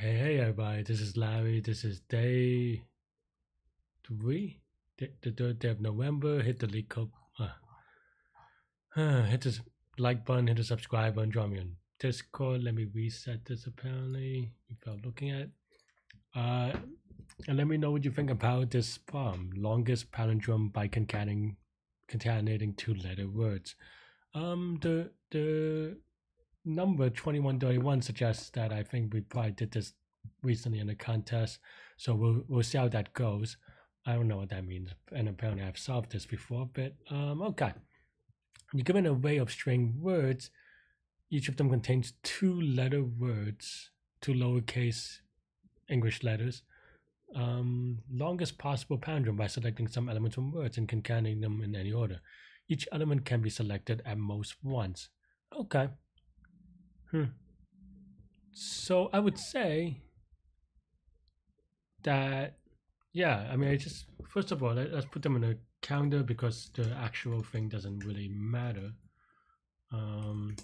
Hey, hey, everybody. This is Larry. This is day three, the, the third day of November. Hit the link code. Uh, hit the like button, hit the subscribe button, join me on Discord. Let me reset this apparently without looking at it. Uh, and let me know what you think about this problem. Longest palindrome by concatenating, concatenating two letter words. Um, the the number 2131 suggests that I think we probably did this recently in a contest. So we'll, we'll see how that goes. I don't know what that means. And apparently I've solved this before, but um, okay. You're given an array of string words. Each of them contains two letter words, two lowercase English letters. Um, longest possible palindrome by selecting some elements from words and concatenating them in any order. Each element can be selected at most once. Okay. Hmm. So I would say that, yeah, I mean, I just, first of all, let, us put them in a counter because the actual thing doesn't really matter. Um,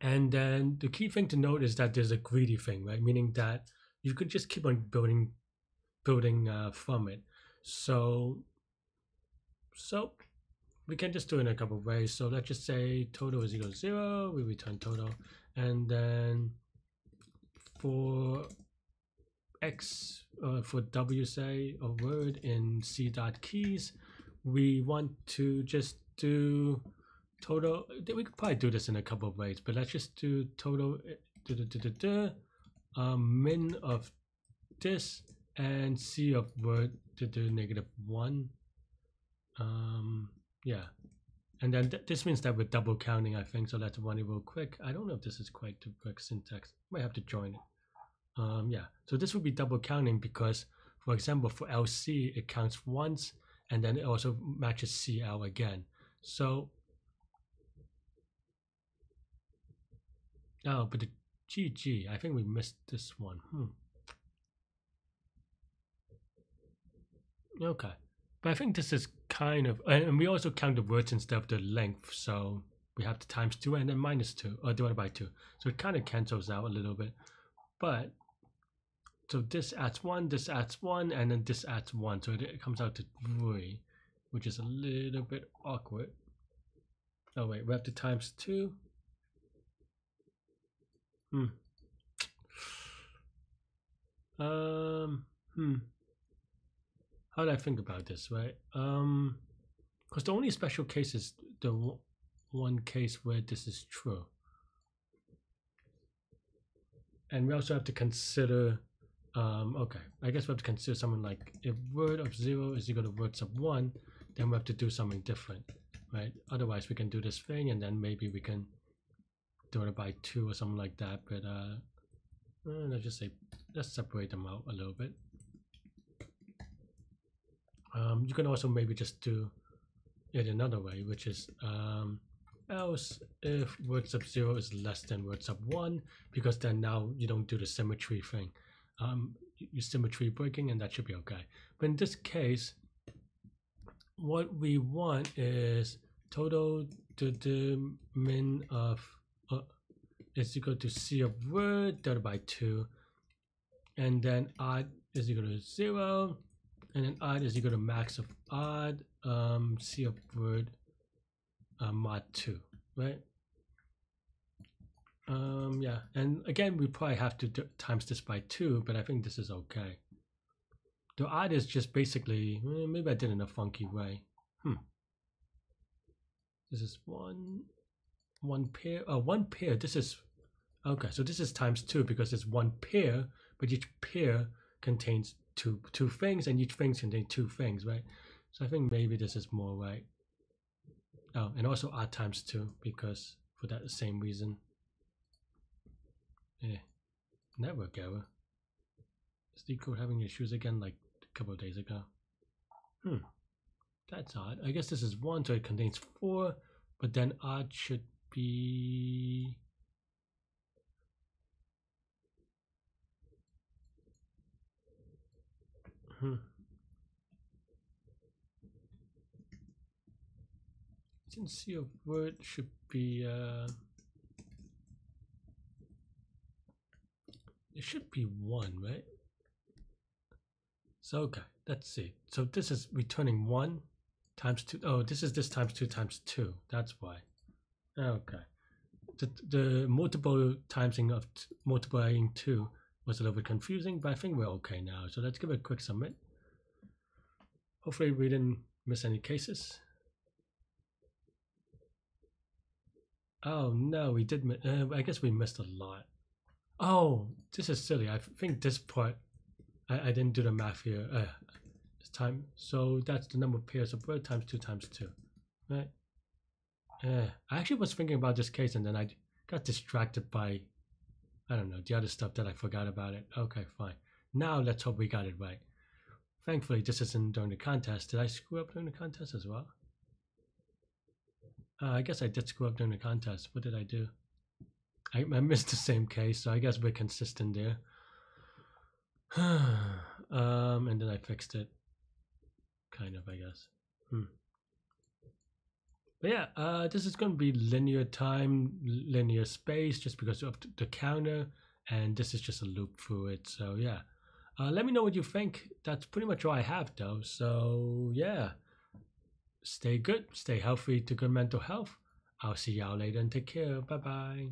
and then the key thing to note is that there's a greedy thing, right? Meaning that you could just keep on building, building uh, from it. So, so we can just do it in a couple of ways. So let's just say total is equal to zero, we return total. And then for X, uh, for W say, a word in C dot keys, we want to just do total, we could probably do this in a couple of ways, but let's just do total da, da, da, um, min of this and C of word to do negative one. Um, yeah. And then th this means that we're double counting, I think. So let's run it real quick. I don't know if this is quite the correct syntax. Might have to join it. Um, yeah. So this would be double counting because, for example, for LC, it counts once and then it also matches CL again. So, oh, but the GG, I think we missed this one. Hmm. Okay. But I think this is kind of, and we also count the words instead of the length. So we have the times two and then minus two, or divided by two. So it kind of cancels out a little bit. But, so this adds one, this adds one, and then this adds one. So it, comes out to three, which is a little bit awkward. Oh wait, we have to times two. Hmm. Um, hmm how do I think about this, right? Um, because the only special case is the one case where this is true. And we also have to consider, um, okay, I guess we have to consider something like if word of zero is equal to words of one, then we have to do something different, right? Otherwise, we can do this thing and then maybe we can do it by two or something like that. But uh, uh let's just say, let's separate them out a little bit. Um, you can also maybe just do it another way, which is um, else if word sub 0 is less than word sub 1, because then now you don't do the symmetry thing. Um, you symmetry breaking and that should be okay. But in this case, what we want is total to the min of uh, is equal to c of word divided by 2 and then odd is equal to 0 and then odd is equal to max of odd um, C of word uh, mod 2, right? Um, yeah, and again, we probably have to times this by 2, but I think this is okay. The odd is just basically, eh, maybe I did it in a funky way. Hmm. This is one, one pair, oh, one pair, this is, okay, so this is times 2 because it's one pair, but each pair contains two two things, and each thing contains two things, right? So I think maybe this is more right. Oh, and also odd times two because for that same reason. Yeah, network error. Is LeetCode having issues again like a couple of days ago? Hmm, that's odd. I guess this is one, so it contains four, but then odd should be Hmm. Agency of word should be uh, it should be one, right? So okay, let's see. So this is returning one times two. Oh, this is this times two times two. That's why. Okay. The, the multiple timesing of multiplying two was a little bit confusing, but I think we're okay now. So let's give it a quick submit. Hopefully we didn't miss any cases. Oh no, we did. Uh, I guess we missed a lot. Oh, this is silly. I think this part, I, I didn't do the math here. Uh, this time, so that's the number of pairs of bird times two times two, right? Uh, I actually was thinking about this case and then I got distracted by, I don't know, the other stuff that I forgot about it. Okay, fine. Now let's hope we got it right. Thankfully, this isn't during the contest. Did I screw up during the contest as well? Uh, I guess I did screw up during the contest. What did I do? I, I missed the same case, so I guess we're consistent there. um, and then I fixed it. Kind of, I guess. Hmm. But yeah, uh, this is going to be linear time, linear space, just because of the counter, and this is just a loop through it. So yeah, uh, let me know what you think. That's pretty much all I have, though. So yeah stay good, stay healthy to good mental health. I'll see y'all later and take care. Bye bye.